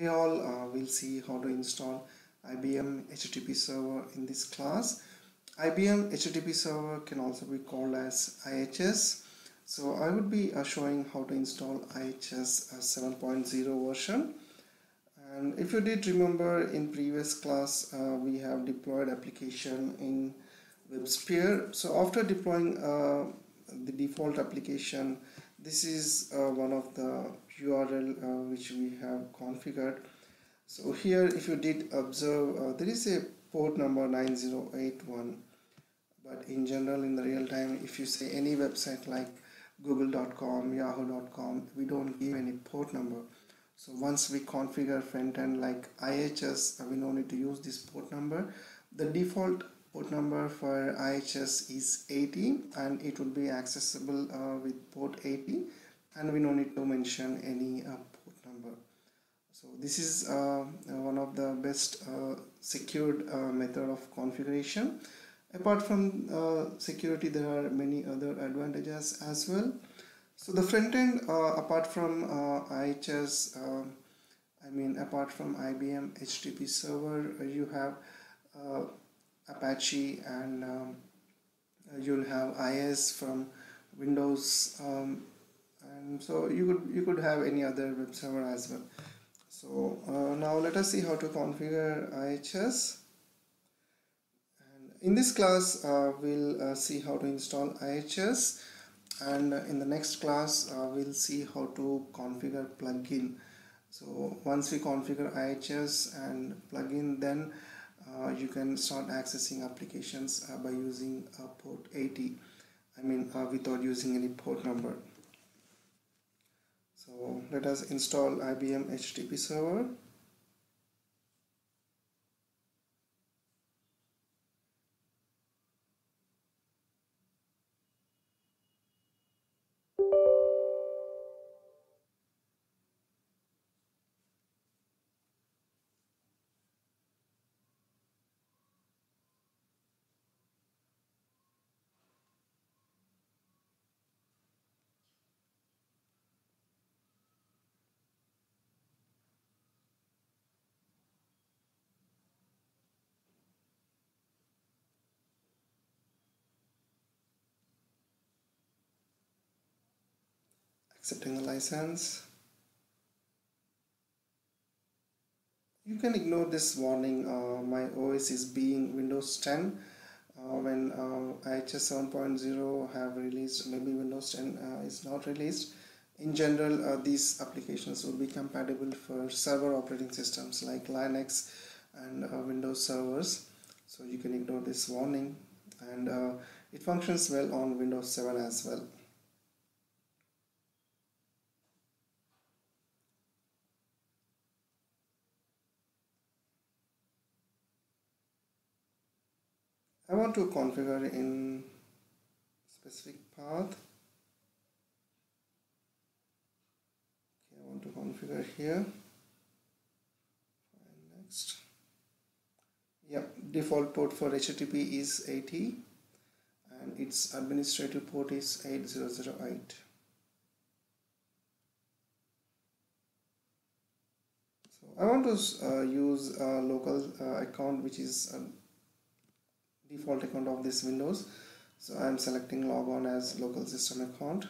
Hey all, uh, we'll see how to install IBM HTTP server in this class. IBM HTTP server can also be called as IHS. So I would be uh, showing how to install IHS uh, 7.0 version. And if you did remember in previous class, uh, we have deployed application in WebSphere. So after deploying uh, the default application, this is uh, one of the URL uh, which we have configured. So here if you did observe uh, there is a port number 9081 but in general in the real time if you say any website like google.com yahoo.com we don't give any port number. So once we configure front end like IHS uh, we no need to use this port number. The default port number for IHS is 80 and it will be accessible uh, with port 80 and we no need to mention any uh, port number. So this is uh, one of the best uh, secured uh, method of configuration. Apart from uh, security there are many other advantages as well. So the front end uh, apart from IHS I mean apart from IBM HTTP server you have Apache and um, you'll have IIS from Windows um, and so you could you could have any other web server as well. So uh, now let us see how to configure IHS and in this class uh, we'll uh, see how to install IHS and in the next class uh, we'll see how to configure plugin. So once we configure IHS and plugin then uh, you can start accessing applications uh, by using port 80 I mean without using any port number. So let us install IBM HTTP server accepting the license. You can ignore this warning uh, my OS is being Windows 10 uh, when uh, IHS 7.0 have released maybe Windows 10 uh, is not released. In general uh, these applications will be compatible for server operating systems like Linux and uh, Windows servers. So you can ignore this warning. And it functions well on Windows 7 as well want to configure in specific path okay, I want to configure here. Next. Yep default port for HTTP is 80 and its administrative port is 8008 so I want to uh, use a local uh, account which is um, default account of this Windows. So I'm selecting logon as local system account.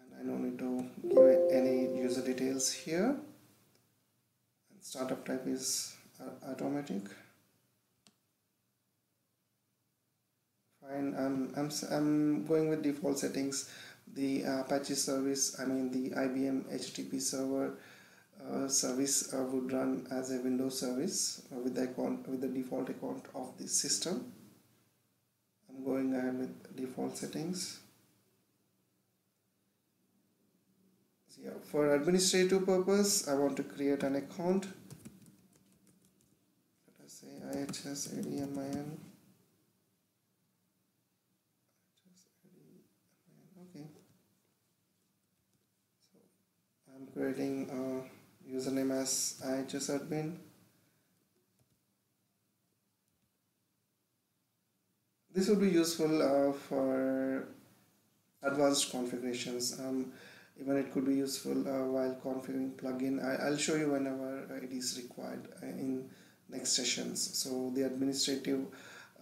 And I don't need to give any user details here. And startup type is automatic. Fine I'm, I'm, I'm going with default settings. The Apache service I mean the IBM HTTP server uh, service uh, would run as a Windows service uh, with the with the default account of the system. I'm going ahead with default settings. So yeah, for administrative purpose, I want to create an account. Let us say IHS ADMIN. Okay. So I'm creating a username as IHS admin. This would be useful uh, for advanced configurations. Um, even it could be useful uh, while configuring plugin. I, will show you whenever it is required uh, in next sessions. So the administrative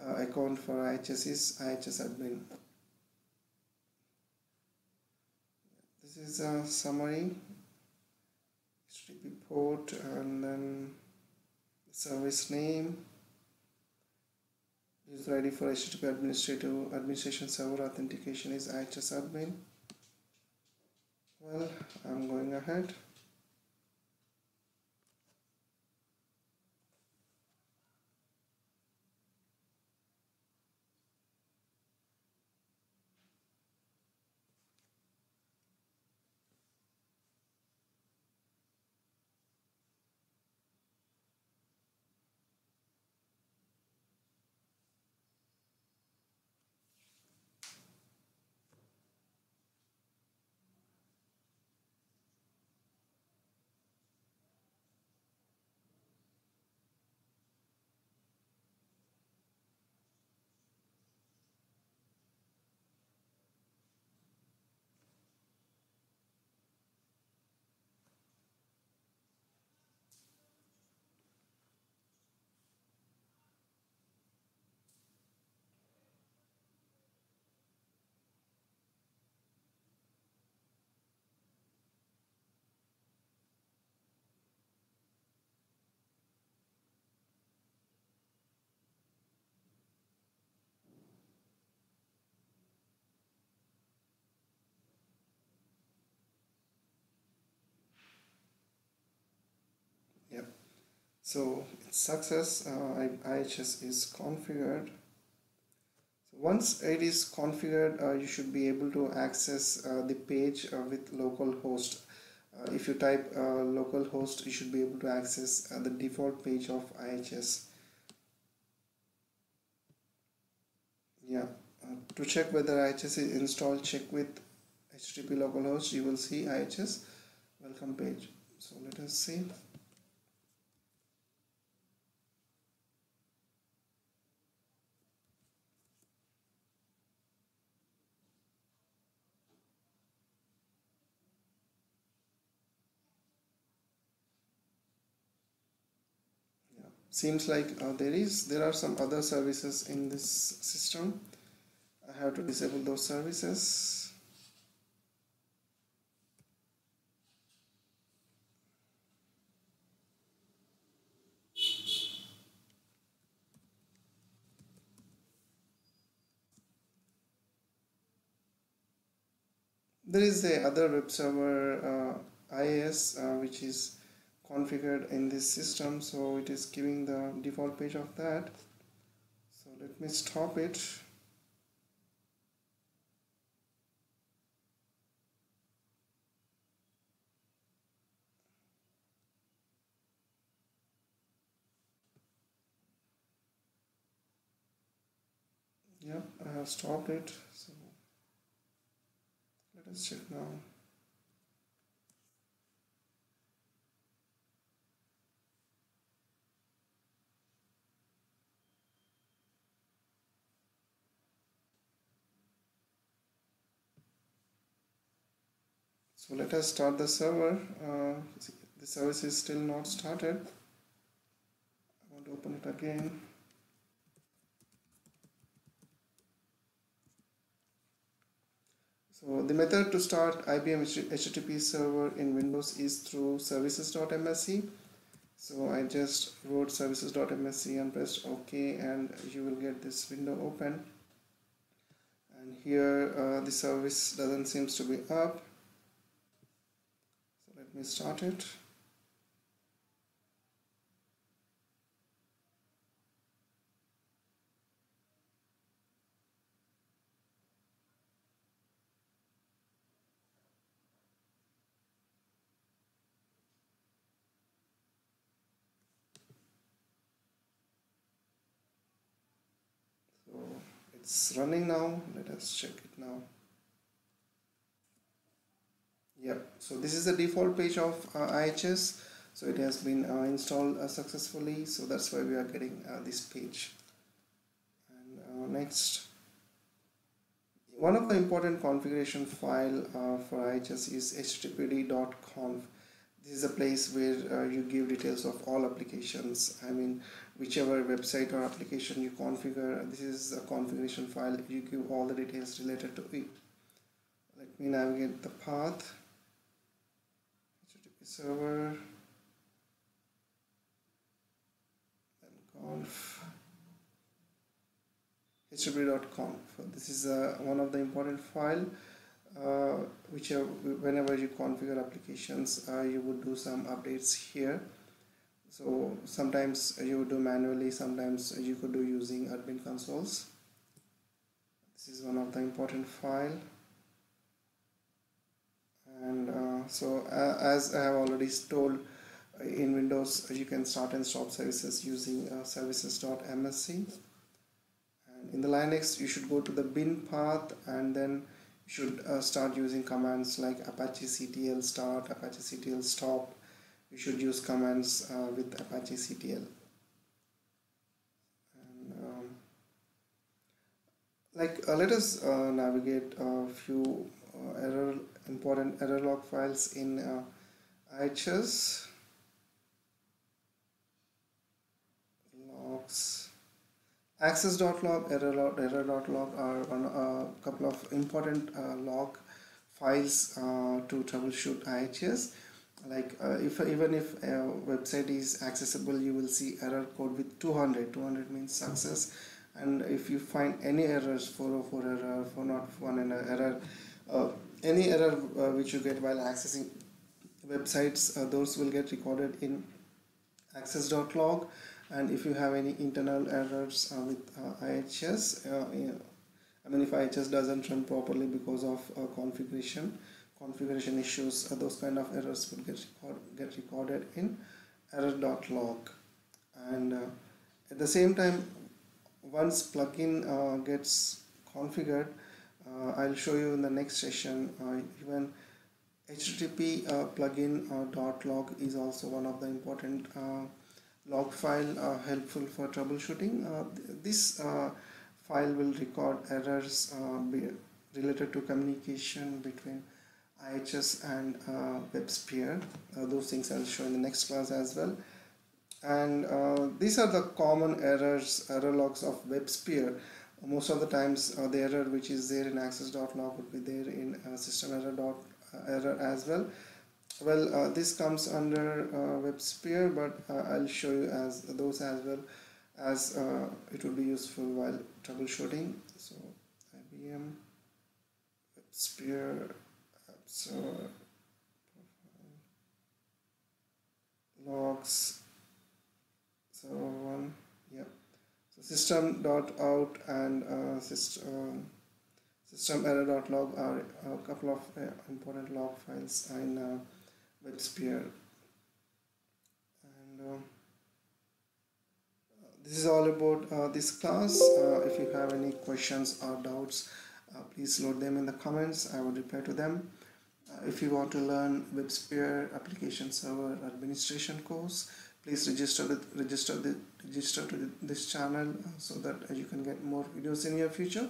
uh, account for IHS is IHS admin. This is a summary HTTP port and then service name user ID for HTTP administrative administration server authentication is IHS admin. Well I'm going ahead so success uh, IHS is configured. So once it is configured uh, you should be able to access uh, the page uh, with localhost uh, if you type uh, localhost you should be able to access the default page of IHS yeah to check whether IHS is installed check with HTTP localhost you will see IHS welcome page. So let us see seems like uh, there is there are some other services in this system. I have to disable those services. There is the other web server uh, IIS uh, which is configured in this system so it is giving the default page of that. So let me stop it. Yep I have stopped it so let us check now so let us start the server. Uh, the service is still not started. I want to open it again. So the method to start IBM HTTP server in Windows is through services.msc so I just wrote services.msc and pressed OK and you will get this window open. And here uh, the service doesn't seems to be up me start it so it's running now. Let us check it now Yep. So this is the default page of uh, IHS. So it has been uh, installed uh, successfully. So that's why we are getting this page. And next, one of the important configuration file uh, for IHS is httpd.conf this is a place where uh, you give details of all applications I mean whichever website or application you configure this is a configuration file you give all the details related to it let me navigate the path Server then conf http.conf this is uh, one of the important file uh, which are, whenever you configure applications uh, you would do some updates here. So sometimes you do manually sometimes you could do using admin consoles. This is one of the important file. And uh, so uh, as I have already told uh, in Windows you can start and stop services using uh, services.msc and in the Linux you should go to the bin path and then you should uh, start using commands like apachectl start apachectl stop. You should use commands uh, with apachectl um, like uh, let us uh, navigate a few uh, error important error log files in uh, IHS logs. Access.log error error.log are a uh, couple of important uh, log files uh, to troubleshoot IHS like uh, if even if a website is accessible you will see error code with 200 200 means success. And if you find any errors 404 error 401 error uh, any error uh, which you get while accessing websites uh, those will get recorded in access.log and if you have any internal errors uh, with uh, IHS uh, I mean if IHS doesn't run properly because of configuration configuration issues those kind of errors will get, record, get recorded in error.log and at the same time once plugin gets configured I'll show you in the next session uh, even HTTP uh, plugin dot log is also one of the important log file helpful for troubleshooting. this file will record errors related to communication between IHS and uh, WebSphere. Uh, those things I'll show in the next class as well. And uh, these are the common errors, error logs of WebSphere most of the times uh, the error which is there in access.log would be there in uh, system error dot uh, error as well. Well uh, this comes under uh, WebSphere but uh, I'll show you as those as well as it would be useful while troubleshooting. So IBM WebSphere so logs so one system dot out and uh, system um, system error dot log are a couple of uh, important log files in uh, WebSphere. And uh, this is all about uh, this class. Uh, if you have any questions or doubts uh, please load them in the comments. I will reply to them. If you want to learn WebSphere application server administration course please register the, register the, register to this channel so that you can get more videos in your future.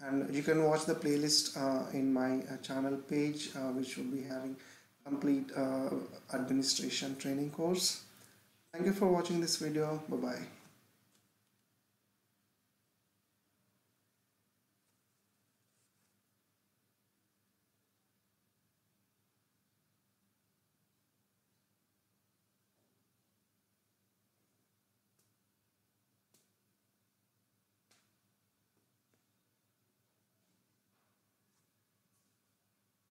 And you can watch the playlist uh, in my uh, channel page uh, which will be having complete uh, administration training course. Thank you for watching this video. Bye bye